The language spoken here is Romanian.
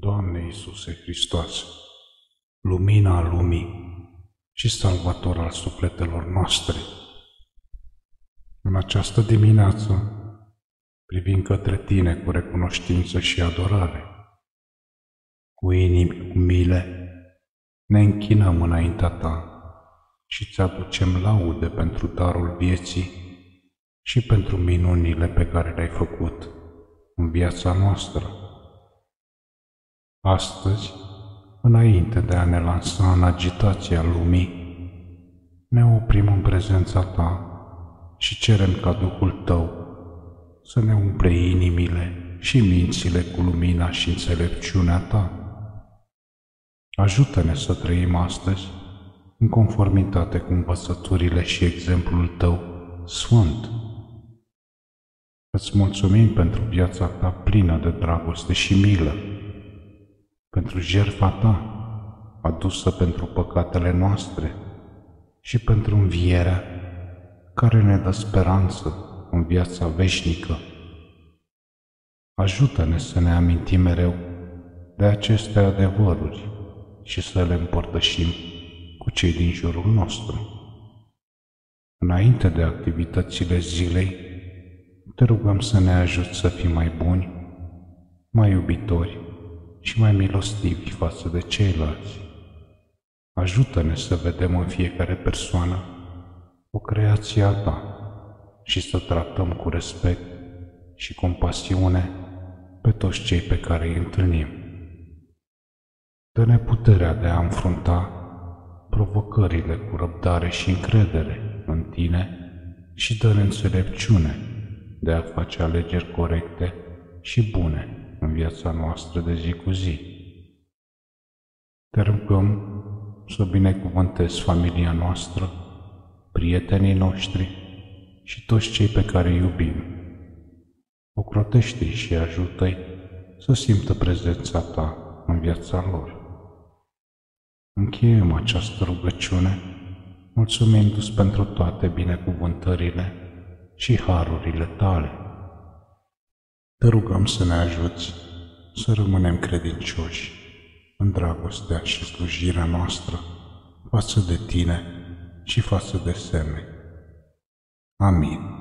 Doamne Iisuse Hristoase, lumina lumii și salvator al sufletelor noastre, în această dimineață, privind către Tine cu recunoștință și adorare, cu inimi umile, ne închinăm înaintea Ta și ți aducem laude pentru darul vieții și pentru minunile pe care le-ai făcut în viața noastră. Astăzi, înainte de a ne lansa în agitația lumii, ne oprim în prezența Ta și cerem ca Duhul Tău să ne umple inimile și mințile cu lumina și înțelepciunea Ta. Ajută-ne să trăim astăzi în conformitate cu învățăturile și exemplul Tău sfânt. Îți mulțumim pentru viața Ta plină de dragoste și milă, pentru jertfa Ta adusă pentru păcatele noastre și pentru învierea care ne dă speranță în viața veșnică. Ajută-ne să ne amintim mereu de aceste adevăruri și să le împărtășim cu cei din jurul nostru. Înainte de activitățile zilei, te rugăm să ne ajut să fim mai buni, mai iubitori și mai milostivi față de ceilalți. Ajută-ne să vedem în fiecare persoană o creație a ta și să tratăm cu respect și compasiune pe toți cei pe care îi întâlnim. Dă-ne puterea de a înfrunta provocările cu răbdare și încredere în tine și dă-ne înțelepciune de a face alegeri corecte și bune în viața noastră de zi cu zi. Te rugăm să binecuvântezi familia noastră, prietenii noștri și toți cei pe care îi iubim. Ocrotește-i și ajută-i să simtă prezența ta în viața lor. Încheiem această rugăciune mulțumindu-ți pentru toate binecuvântările și harurile tale. Te rugăm să ne ajuți să rămânem credincioși în dragostea și slujirea noastră față de tine și față de semeni. Amin.